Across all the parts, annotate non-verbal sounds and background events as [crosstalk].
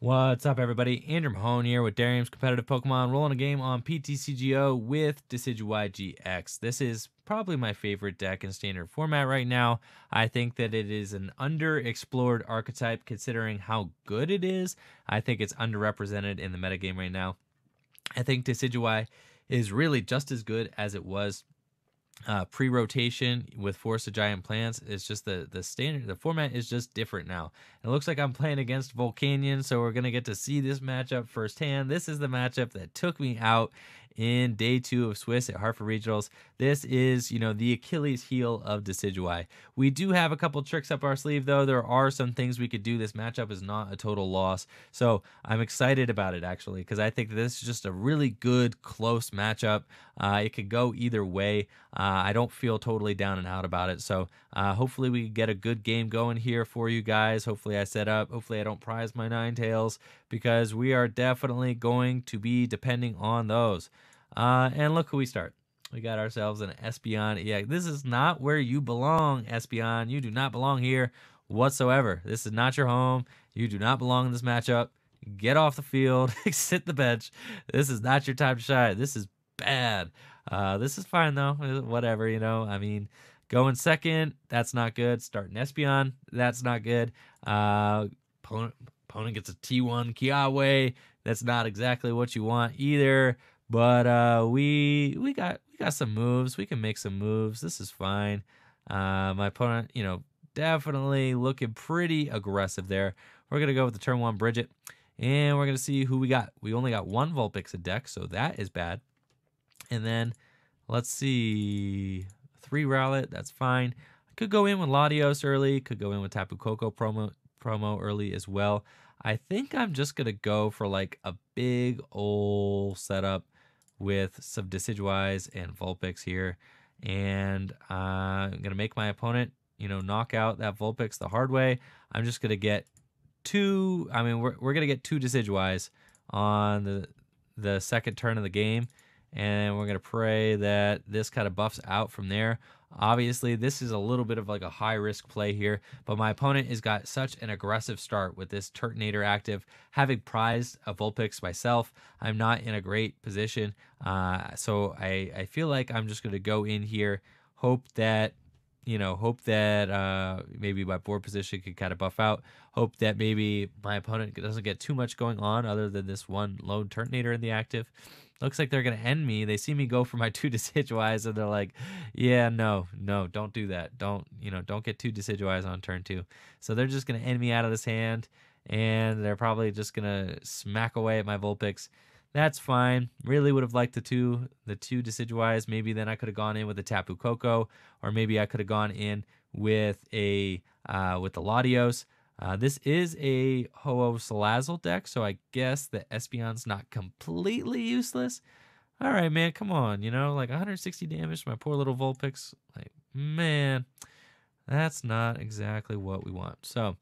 What's up, everybody? Andrew Mahone here with Darium's Competitive Pokemon, rolling a game on PTCGO with Decidueye GX. This is probably my favorite deck in standard format right now. I think that it is an underexplored archetype considering how good it is. I think it's underrepresented in the metagame right now. I think Decidueye is really just as good as it was uh, pre-rotation with Forest of Giant Plants. It's just the the standard the format is just different now. It looks like I'm playing against Volcanion, so we're gonna get to see this matchup firsthand. This is the matchup that took me out in day two of Swiss at Hartford Regionals. This is, you know, the Achilles heel of Decidueye. We do have a couple tricks up our sleeve, though. There are some things we could do. This matchup is not a total loss. So I'm excited about it, actually, because I think this is just a really good, close matchup. Uh, it could go either way. Uh, I don't feel totally down and out about it. So uh, hopefully we get a good game going here for you guys. Hopefully I set up. Hopefully I don't prize my Ninetales because we are definitely going to be depending on those. Uh, and look who we start. We got ourselves an Espeon. Yeah, this is not where you belong, Espeon. You do not belong here whatsoever. This is not your home. You do not belong in this matchup. Get off the field. [laughs] sit the bench. This is not your time to shine. This is bad. Uh, this is fine though. Whatever, you know. I mean, going second, that's not good. Starting Espeon, that's not good. Uh, opponent, opponent gets a T1 Kiawe. That's not exactly what you want either. But uh, we we got we got some moves. We can make some moves. This is fine. Uh, my opponent, you know, definitely looking pretty aggressive there. We're gonna go with the turn one Brigette, and we're gonna see who we got. We only got one Vulpix a deck, so that is bad. And then let's see, three Rowlet. That's fine. I could go in with Latios early. Could go in with Tapu Koko promo promo early as well. I think I'm just gonna go for like a big old setup with some Decidueyes and Vulpix here. And uh, I'm going to make my opponent, you know, knock out that Vulpix the hard way. I'm just going to get two, I mean, we're, we're going to get two Decidueyes on the, the second turn of the game. And we're going to pray that this kind of buffs out from there. Obviously, this is a little bit of like a high risk play here, but my opponent has got such an aggressive start with this Turtonator active. Having prized a Vulpix myself, I'm not in a great position. Uh, so I, I feel like I'm just going to go in here, hope that you know, hope that uh, maybe my board position can kind of buff out. Hope that maybe my opponent doesn't get too much going on other than this one lone Turtonator in the active. Looks like they're going to end me. They see me go for my [laughs] two Decidueyes and they're like, yeah, no, no, don't do that. Don't, you know, don't get two Decidueyes on turn two. So they're just going to end me out of this hand and they're probably just going to smack away at my Vulpix. That's fine. Really would have liked the two the two Decidueyes. Maybe then I could have gone in with a Tapu Koko, or maybe I could have gone in with a uh, with the Latios. Uh, this is a Ho-Oh Salazzle deck, so I guess the Espeon's not completely useless. All right, man, come on. You know, like 160 damage to my poor little Vulpix. Like, man, that's not exactly what we want. So,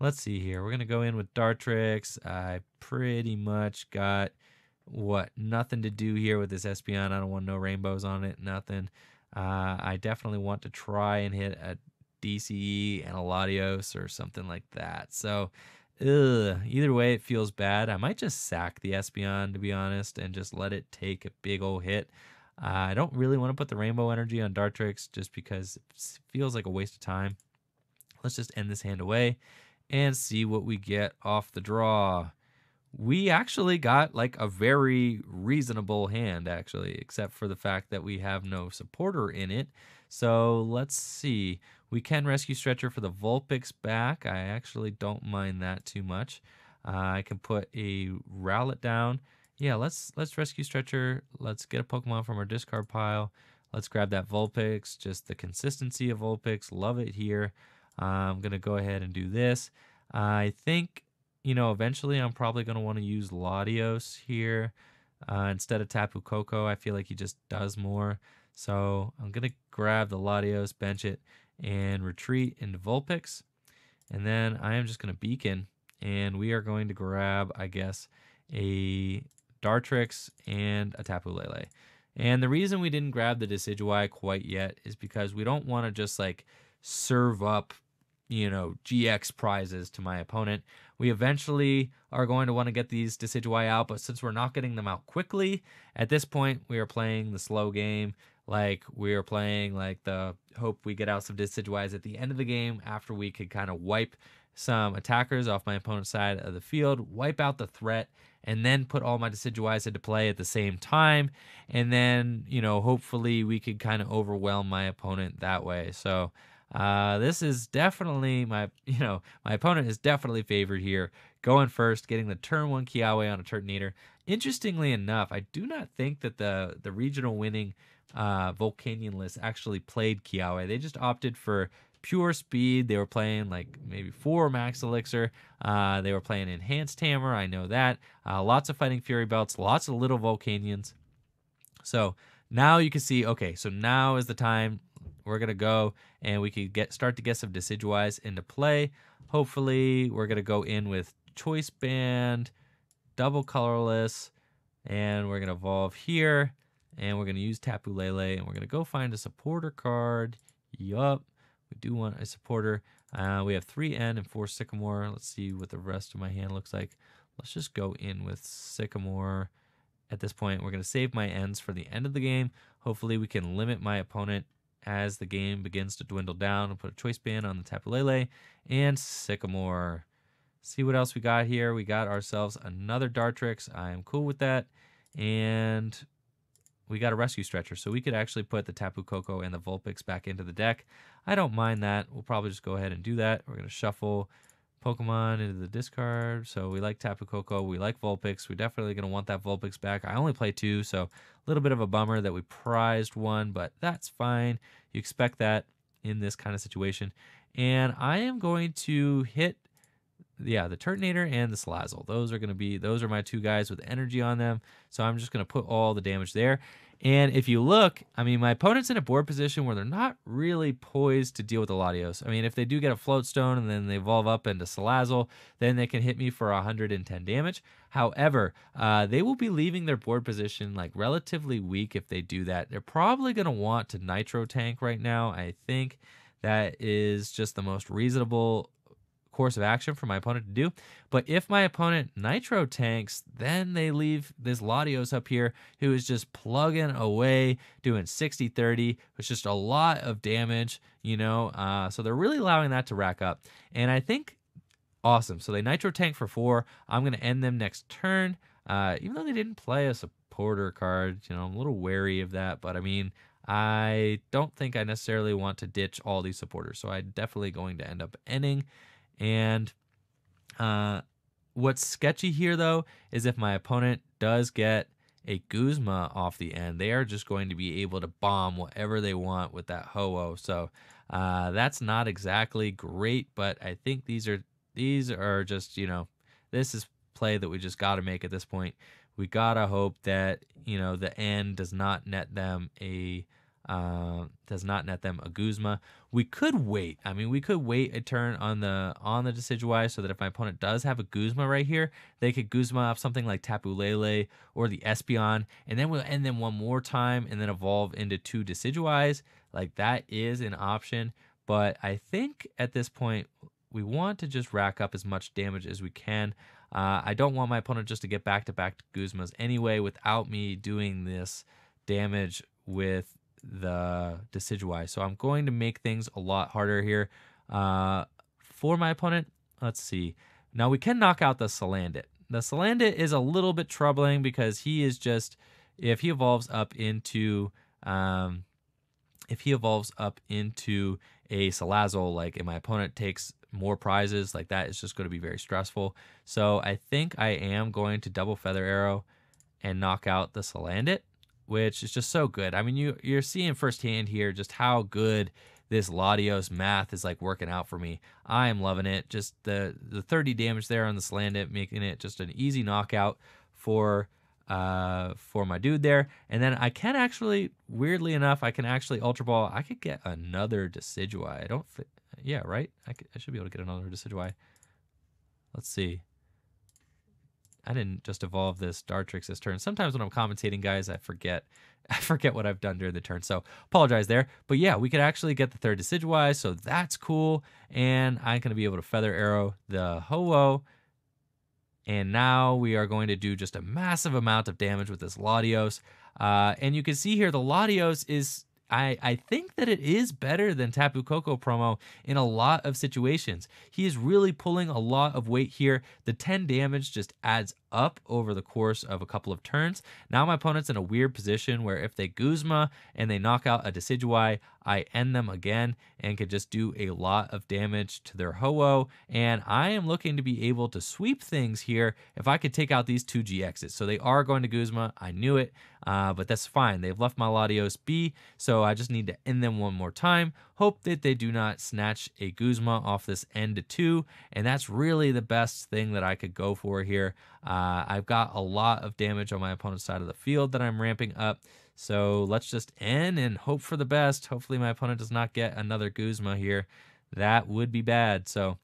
let's see here. We're going to go in with Dartrix. I pretty much got what nothing to do here with this Espeon. I don't want no rainbows on it, nothing. Uh, I definitely want to try and hit a DCE and a Latios or something like that. So, ugh, either way, it feels bad. I might just sack the Espeon, to be honest, and just let it take a big old hit. Uh, I don't really want to put the Rainbow Energy on Dartrix just because it feels like a waste of time. Let's just end this hand away and see what we get off the draw we actually got like a very reasonable hand actually except for the fact that we have no supporter in it so let's see. We can rescue stretcher for the vulpix back. I actually don't mind that too much. Uh, i can put a rowlet down. Yeah let's let's rescue stretcher. Let's get a pokemon from our discard pile. Let's grab that vulpix just the consistency of vulpix. Love it here. Uh, i'm gonna go ahead and do this. I think you know, eventually I'm probably to want to use Latios here uh, instead of Tapu Koko. I feel like he just does more. So I'm going to grab the Latios, bench it, and retreat into Vulpix. And then I am just going to beacon, and we are going to grab, I guess, a Dartrix and a Tapu Lele. And the reason we didn't grab the Decidueye quite yet is because we don't want to just like serve up you know, GX prizes to my opponent. We eventually are going to want to get these Decidueye out, but since we're not getting them out quickly, at this point, we are playing the slow game. Like we were playing like the hope we get out some Decidueyes at the end of the game after we could kind of wipe some attackers off my opponent's side of the field, wipe out the threat, and then put all my Decidueyes into play at the same time. And then, you know, hopefully we could kind of overwhelm my opponent that way. So uh, this is definitely my, [laughs] you know, my opponent is definitely favored here. Going first, getting the turn one Kiawe on a Turtonator. Interestingly enough, I do not think that the the regional winning uh, Volcanion list actually played Kiawe. They just opted for pure speed. They were playing like maybe four max elixir. Uh, they were playing enhanced hammer. I know that. Uh, lots of fighting fury belts, lots of little Volcanions. So now you can see, okay, so now is the time we're gonna go and we could get start to get some Decidueyes into play. Hopefully, we're gonna go in with choice band, double colorless, and we're gonna evolve here, and we're gonna use Tapu Lele, and we're gonna go find a supporter card. Yup, we do want a supporter. Uh, we have three N and four Sycamore. Let's see what the rest of my hand looks like. Let's just go in with Sycamore. At this point, we're going to save my Ns for the end of the game. Hopefully, we can limit my opponent as the game begins to dwindle down. We'll put a choice band on the Tapu Lele and Sycamore. See what else we got here. We got ourselves another Dartrix. I am cool with that. And we got a rescue stretcher. So we could actually put the Tapu Koko and the Vulpix back into the deck. I don't mind that. We'll probably just go ahead and do that. We're going to shuffle Pokemon into the discard. So we like Tapu Koko. We like Vulpix. We're definitely going to want that Vulpix back. I only play two, so a little bit of a bummer that we prized one, but that's fine. You expect that in this kind of situation. And I am going to hit yeah, the Turtonator and the Salazzle. Those are going to be, those are my two guys with energy on them. So I'm just going to put all the damage there. And if you look, I mean, my opponent's in a board position where they're not really poised to deal with the Latios. I mean, if they do get a Float Stone and then they evolve up into Salazzle, then they can hit me for 110 damage. However, uh, they will be leaving their board position like relatively weak if they do that. They're probably going to want to Nitro Tank right now. I think that is just the most reasonable course of action for my opponent to do. But if my opponent nitro tanks, then they leave this Latios up here who is just plugging away, doing 60 30, It's just a lot of damage, you know. Uh, so they're really allowing that to rack up. And I think awesome. So they nitro tank for four. I'm going to end them next turn. Uh, even though they didn't play a supporter card, you know, I'm a little wary of that. But I mean, I don't think I necessarily want to ditch all these supporters. So I'm definitely going to end up ending and uh, what's sketchy here, though, is if my opponent does get a Guzma off the N, they are just going to be able to bomb whatever they want with that Ho-Oh. So uh, that's not exactly great, but I think these are these are just you know this is play that we just got to make at this point. We gotta hope that you know the N does not net them a uh, does not net them a Guzma. We could wait. I mean, we could wait a turn on the on the Decidueye so that if my opponent does have a Guzma right here, they could Guzma up something like Tapu Lele or the Espeon, and then we'll end them one more time and then evolve into two Decidueyes. Like that is an option, but I think at this point we want to just rack up as much damage as we can. Uh, I don't want my opponent just to get back to back Guzmas anyway without me doing this damage with the Decidueye. So I'm going to make things a lot harder here uh, for my opponent. Let's see. Now we can knock out the Salandit. The Salandit is a little bit troubling because he is just, if he evolves up into, um, if he evolves up into a Salazzle, like, and my opponent takes more prizes, like that is just going to be very stressful. So I think I am going to double Feather Arrow and knock out the Salandit which is just so good. I mean, you you're seeing firsthand here just how good this Latios math is like working out for me. I am loving it. Just the the 30 damage there on the Salandit, making it just an easy knockout for uh for my dude there. And then I can actually, weirdly enough, I can actually Ultra Ball. I could get another Decidueye. I don't. yeah, right. I, could, I should be able to get another Decidueye. Let's see. I didn't just evolve this Dartrix this turn. Sometimes when I'm commentating, guys, I forget [laughs] I forget what I've done during the turn. So apologize there. But yeah, we could actually get the third Decidueye, so that's cool. And I'm going to be able to Feather Arrow the Ho-Oh. And now we are going to do just a massive amount of damage with this Latios. Uh, and you can see here the Latios is I, I think that it is better than Tapu Koko promo in a lot of situations. He is really pulling a lot of weight here. The 10 damage just adds up over the course of a couple of turns. Now my opponent's in a weird position where if they Guzma and they knock out a Decidueye, I end them again and could just do a lot of damage to their Ho-Oh. And I am looking to be able to sweep things here if I could take out these two GXs. So they are going to Guzma. I knew it, uh, but that's fine. They've left my Latios be, so I just need to end them one more time. Hope that they do not snatch a Guzma off this end to two. And that's really the best thing that I could go for here. Uh, I've got a lot of damage on my opponent's side of the field that I'm ramping up. So let's just end and hope for the best. Hopefully my opponent does not get another Guzma here. That would be bad. So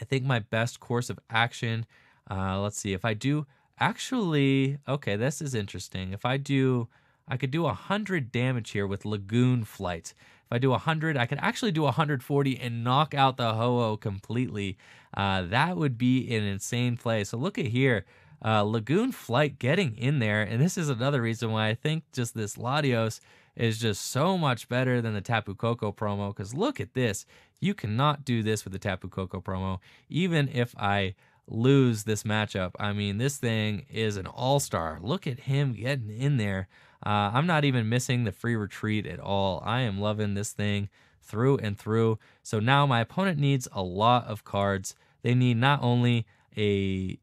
I think my best course of action, uh, let's see, if I do actually, okay, this is interesting. If I do, I could do 100 damage here with Lagoon Flight. If I do 100, I could actually do 140 and knock out the Ho-Oh completely. Uh, that would be an insane play. So look at here. Uh, Lagoon Flight getting in there. And this is another reason why I think just this Latios is just so much better than the Tapu Koko promo. Because look at this. You cannot do this with the Tapu Koko promo. Even if I lose this matchup, I mean, this thing is an all-star. Look at him getting in there. Uh, I'm not even missing the free retreat at all. I am loving this thing through and through. So now my opponent needs a lot of cards. They need not only a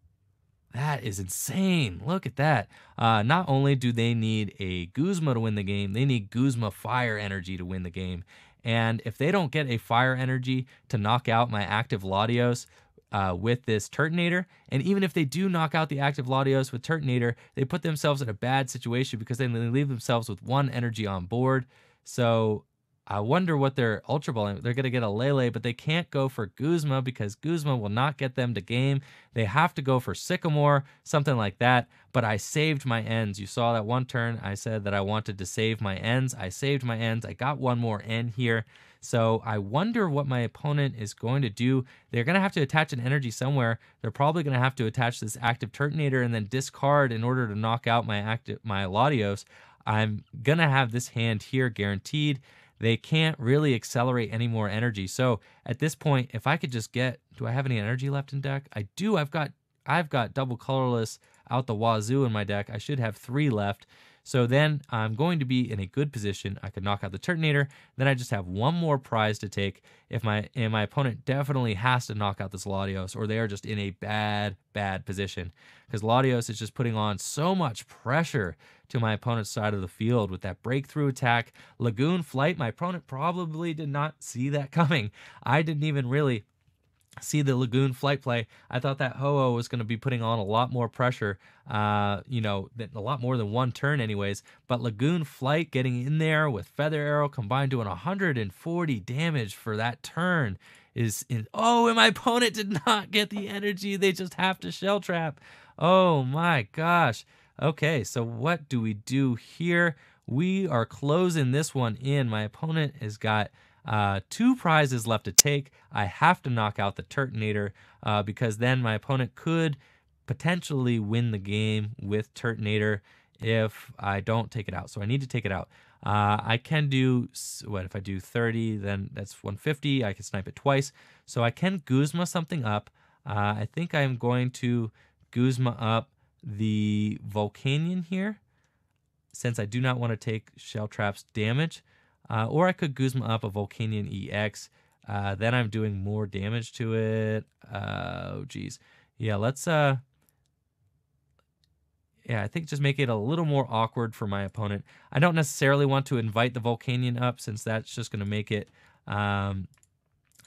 that is insane. Look at that. Uh, not only do they need a Guzma to win the game, they need Guzma Fire Energy to win the game. And if they don't get a Fire Energy to knock out my active Latios, uh, with this Turtonator. And even if they do knock out the active Latios with Turtonator, they put themselves in a bad situation because then they leave themselves with one energy on board. So I wonder what their Ultra Ball, they're going to get a Lele, but they can't go for Guzma because Guzma will not get them to game. They have to go for Sycamore, something like that. But I saved my Ns. You saw that one turn, I said that I wanted to save my Ns. I saved my Ns. I got one more N here. So I wonder what my opponent is going to do. They're going to have to attach an energy somewhere. They're probably going to have to attach this active Turtonator and then discard in order to knock out my active my Latios. I'm going to have this hand here guaranteed. They can't really accelerate any more energy. So at this point, if I could just get, do I have any energy left in deck? I do. I've got I've got double colorless out the wazoo in my deck. I should have three left. So then I'm going to be in a good position. I could knock out the Turtonator. Then I just have one more prize to take if my and my opponent definitely has to knock out this Latios or they are just in a bad, bad position. Because Latios is just putting on so much pressure to my opponent's side of the field with that breakthrough attack. Lagoon Flight, my opponent probably did not see that coming. I didn't even really see the Lagoon flight play, I thought that Ho-Oh was going to be putting on a lot more pressure, uh, you know, a lot more than one turn anyways. But Lagoon flight getting in there with Feather Arrow combined doing 140 damage for that turn is in. Oh, and my [laughs] opponent did not get the energy. They just have to shell trap. Oh my gosh. Okay, so what do we do here? We are closing this one in. My opponent has got uh, two prizes left to take. I have to knock out the Turtonator uh, because then my opponent could potentially win the game with Turtonator if I don't take it out. So I need to take it out. Uh, I can do, what, if I do 30, then that's 150. I can snipe it twice. So I can Guzma something up. Uh, I think I'm going to Guzma up the Volcanion here since I do not want to take Shell Trap's damage. Uh, or I could Guzma up a Volcanion EX. Uh, then I'm doing more damage to it. Uh, oh, geez. Yeah, let's... uh. Yeah, I think just make it a little more awkward for my opponent. I don't necessarily want to invite the Volcanion up since that's just going to make it... Um,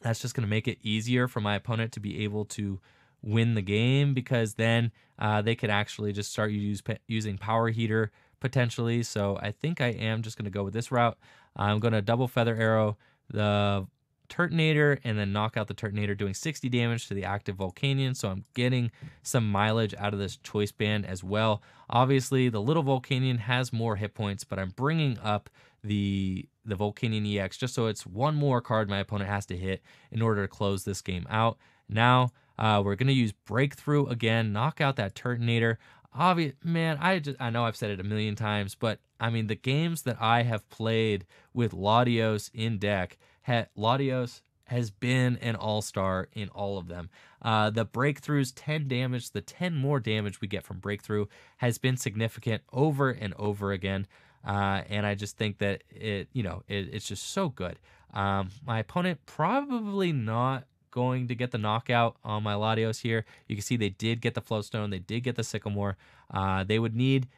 that's just going to make it easier for my opponent to be able to win the game because then uh, they could actually just start use, using Power Heater potentially. So I think I am just going to go with this route. I'm going to double feather arrow the Turtonator and then knock out the Turtonator, doing 60 damage to the active Volcanion. So I'm getting some mileage out of this choice band as well. Obviously, the little Volcanion has more hit points, but I'm bringing up the the Volcanion EX just so it's one more card my opponent has to hit in order to close this game out. Now uh, we're gonna use Breakthrough again, knock out that Turtonator. Obvious, man. I just I know I've said it a million times, but I mean the games that I have played with Latios in deck, ha- Latios has been an all star in all of them. Uh, the breakthroughs, 10 damage, the 10 more damage we get from breakthrough has been significant over and over again. Uh, and I just think that it, you know, it, it's just so good. Um, my opponent probably not going to get the knockout on my Latios here. You can see they did get the Floatstone. they did get the Sycamore. Uh, they would need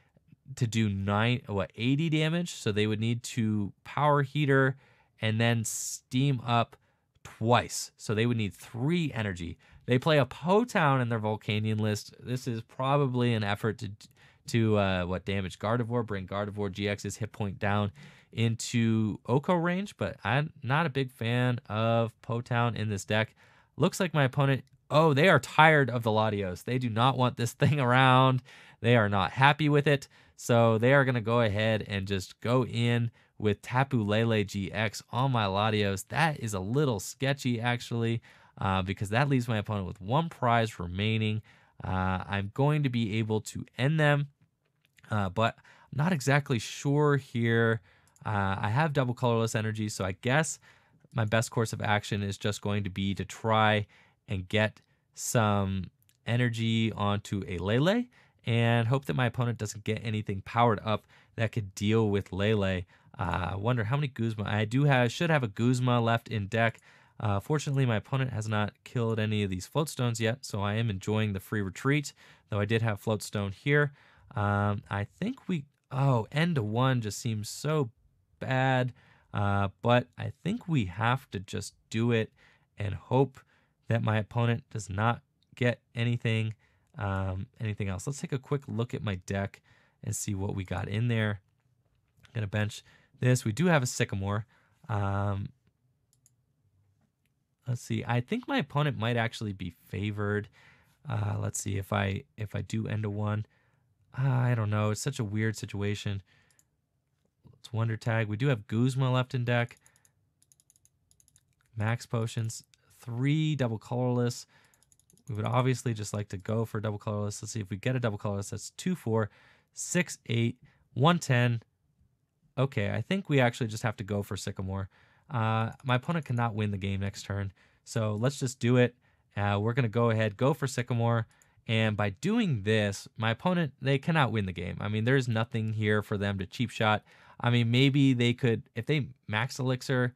to do nine, what, 80 damage. So they would need to power heater and then steam up twice. So they would need three energy. They play a Po Town in their Volcanion list. This is probably an effort to to uh, what damage Gardevoir, bring Gardevoir GX's hit point down into Oko range, but I'm not a big fan of Potown in this deck. Looks like my opponent, oh, they are tired of the Latios. They do not want this [laughs] thing around. They are not happy with it. So they are going to go ahead and just go in with Tapu Lele GX on my Latios. That is a little sketchy, actually, uh, because that leaves my opponent with one prize remaining. Uh, I'm going to be able to end them, uh, but I'm not exactly sure here. Uh, I have double colorless energy, so I guess my best course of action is just going to be to try and get some energy onto a Lele and hope that my opponent doesn't get anything powered up that could deal with Lele. Uh, I wonder how many Guzma I do have. Should have a Guzma left in deck. Uh, fortunately, my opponent has not killed any of these floatstones yet, so I am enjoying the free retreat, though I did have floatstone here. Um, I think we... Oh, end to one just seems so bad, uh, but I think we have to just do it and hope that my opponent does not get anything um, anything else. Let's take a quick look at my deck and see what we got in there. I'm to bench this. We do have a Sycamore. Um, let's see. I think my opponent might actually be favored. Uh, let's see if I if I do end a one. Uh, I don't know. It's such a weird situation. Let's wonder tag. We do have Guzma left in deck. Max potions. Three double colorless. We would obviously just like to go for double colorless. Let's see if we get a double colorless. That's 2, 4, 6, 8, 110. Okay, I think we actually just have to go for Sycamore. Uh, my opponent cannot win the game next turn. So let's just do it. Uh, we're going to go ahead, go for Sycamore. And by doing this, my opponent, they cannot win the game. I mean, there's nothing here for them to cheap shot. I mean, maybe they could, if they max elixir,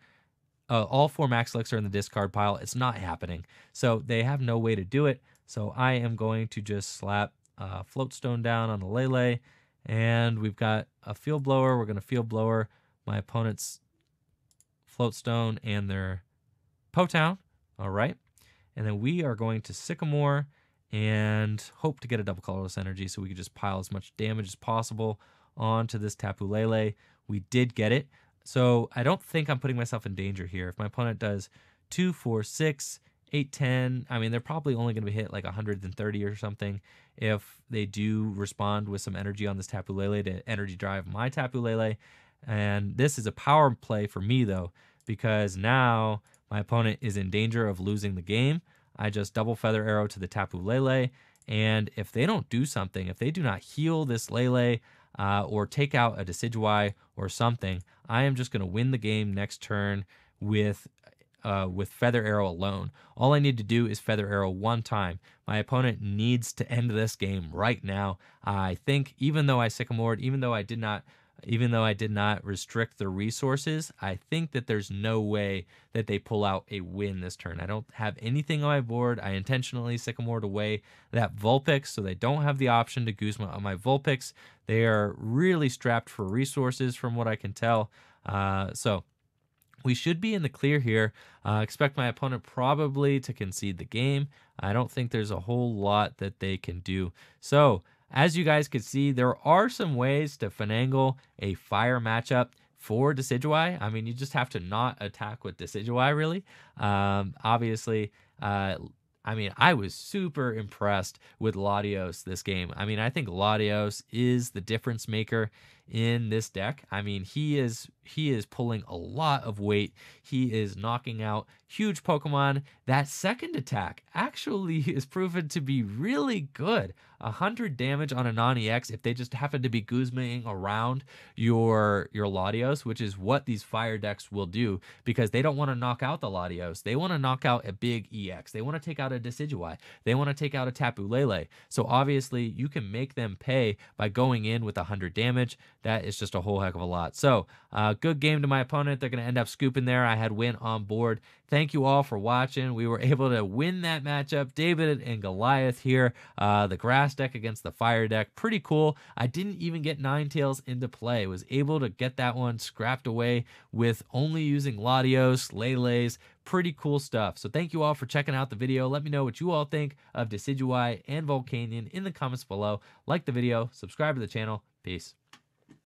uh, all four max elixir in the discard pile. It's not happening. So they have no way to do it. So I am going to just slap uh, Floatstone down on the Lele. And we've got a Field Blower. We're going to Field Blower my opponent's Floatstone and their Potown. All right. And then we are going to Sycamore and hope to get a double colorless energy so we can just pile as much damage as possible onto this Tapu Lele. We did get it. So I don't think I'm putting myself in danger here. If my opponent does two, four, six, eight, ten, I mean, they're probably only going to be hit like 130 or something if they do respond with some energy on this Tapu Lele to energy drive my Tapu Lele. And this is a power play for me, though, because now my opponent is in danger of losing the game. I just double feather arrow to the Tapu Lele. And if they don't do something, if they do not heal this Lele uh, or take out a Decidueye or something, I am just going to win the game next turn with uh, with Feather Arrow alone. All I need to do is Feather Arrow one time. My opponent needs to end this game right now. I think even though I Sycamored, even though I did not even though I did not restrict the resources, I think that there's no way that they pull out a win this turn. I don't have anything on my board. I intentionally sycamored away that Vulpix, so they don't have the option to Guzma on my Vulpix. They are really strapped for resources from what I can tell. Uh, so we should be in the clear here. Uh, expect my opponent probably to concede the game. I don't think there's a whole lot that they can do. So as you guys can see, there are some ways to finagle a fire matchup for Decidueye. I mean, you just have to not attack with Decidueye, really. Um, obviously, uh, I mean, I was super impressed with Latios this game. I mean, I think Latios is the difference maker in this deck. I mean, he is he is pulling a lot of weight. He is knocking out huge Pokemon. That second attack actually [laughs] is proven to be really good. 100 damage on a non-EX if they just happen to be Guzmaing around your your Latios, which is what these fire decks will do because they don't want to knock out the Latios. They want to knock out a big EX. They want to take out a Decidueye. They want to take out a Tapu Lele. So obviously you can make them pay by going in with 100 damage. That is just a whole heck of a lot. So uh, good game to my opponent. They're going to end up scooping there. I had win on board. Thank you all for watching. We were [laughs] able to win that matchup. David and Goliath here. Uh, the grass deck against the fire deck. Pretty cool. I didn't even get Ninetales into play. Was able to get that one scrapped away with only using Latios, Lele's. Pretty cool stuff. So thank you all for checking out the video. Let me know what you all think of Decidueye and Volcanion in the comments below. Like the video, subscribe to the channel. Peace.